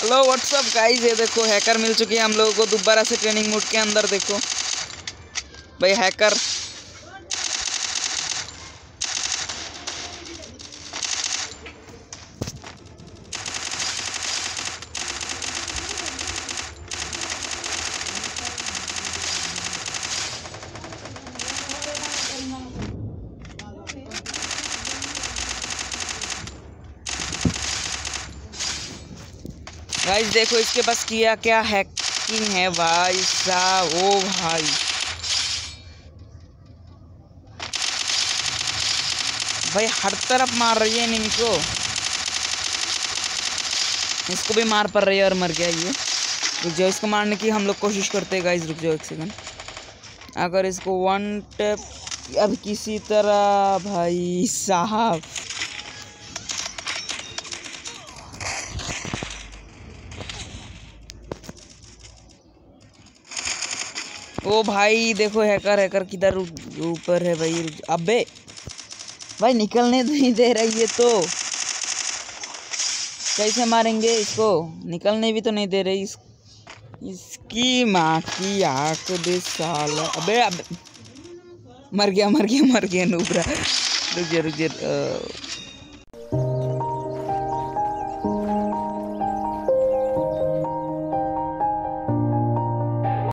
Hello what's up guys ये देखो hacker मिल चुकी है हम लोगों को। दोबारा से ट्रेनिंग मोड के अंदर देखो। भाई हैकर गाइस देखो इसके पास किया क्या हैकिंग है भाई साहब, ओ भाई। भाई, हर तरफ़ मार रही है एनिमी को इसको भी मार पड़ रही है और मर गया ये। रुक जाओ, इसको मारने की हम लोग कोशिश करते हैं गाइस रुक जाओ एक सेकंड अगर इसको वन टैप अब किसी तरह, भाई साहब। ओ भाई देखो हैकर हैकर किधर ऊपर है भाई। अबे भाई निकलने नहीं दे रही है तो। कैसे मारेंगे इसको? निकलने भी तो नहीं दे रही इस, इसकी माँ की आँख दे साल। अबे अबे। मर गया मर गया मर गया नूबरा। रुक जा रुक जा